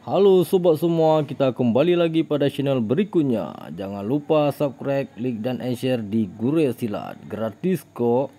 Halo sobat semua, kita kembali lagi pada channel berikutnya. Jangan lupa subscribe, like dan share di Gure Silat. Gratis kok.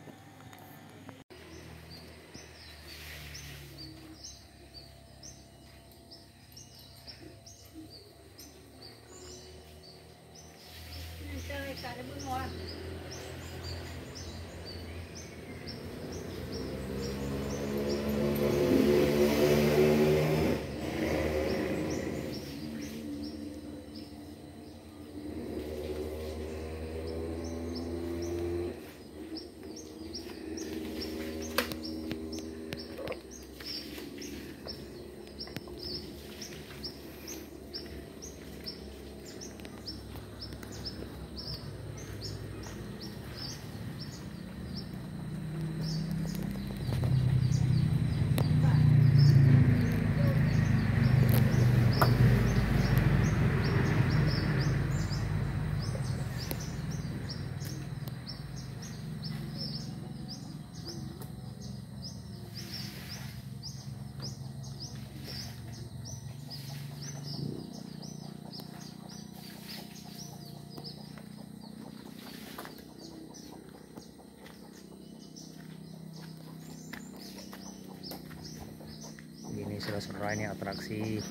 Selesai ini atraksi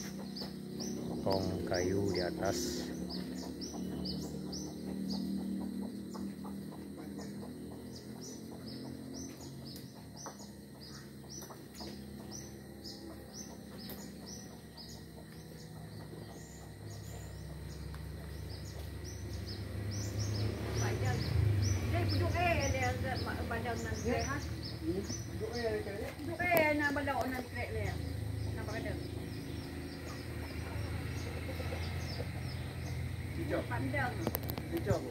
tong kayu di atas 没叫过，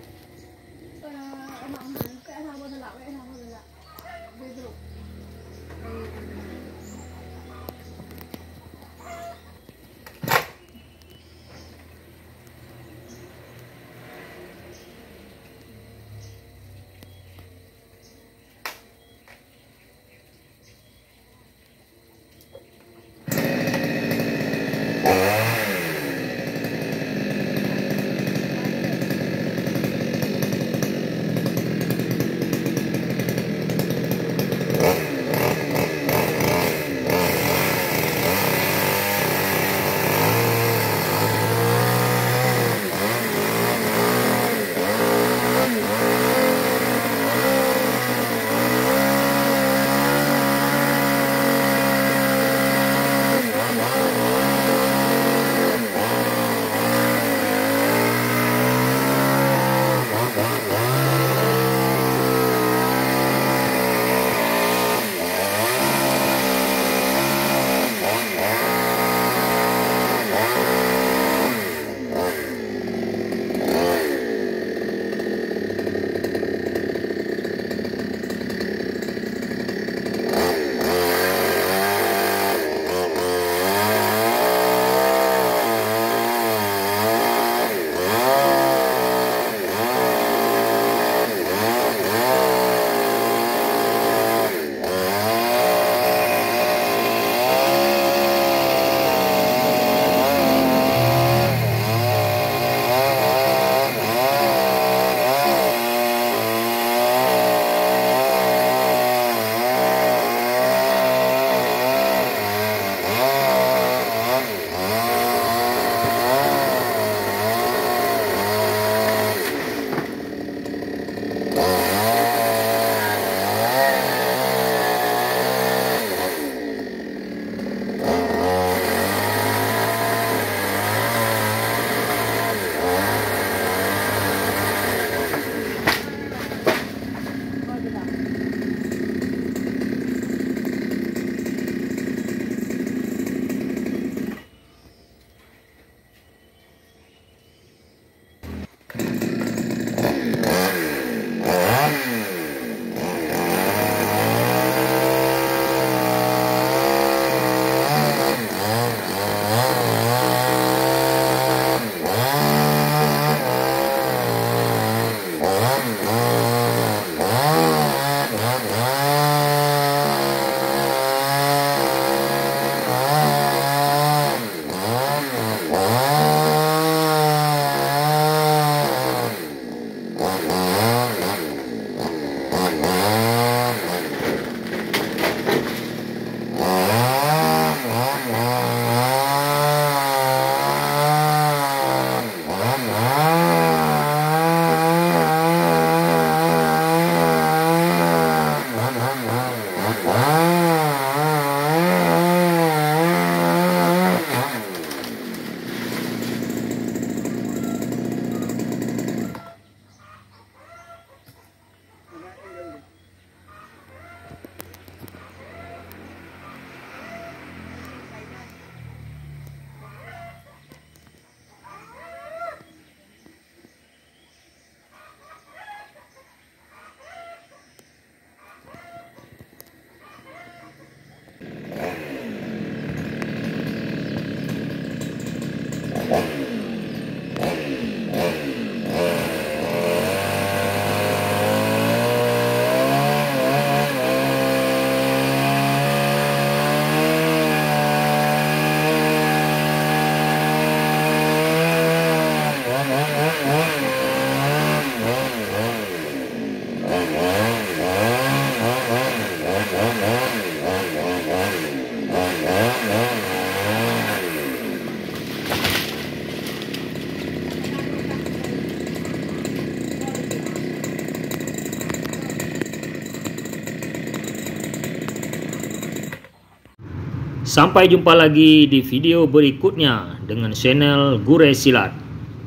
Sampai jumpa lagi di video berikutnya dengan channel Gure Silat.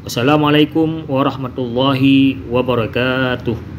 Wassalamualaikum warahmatullahi wabarakatuh.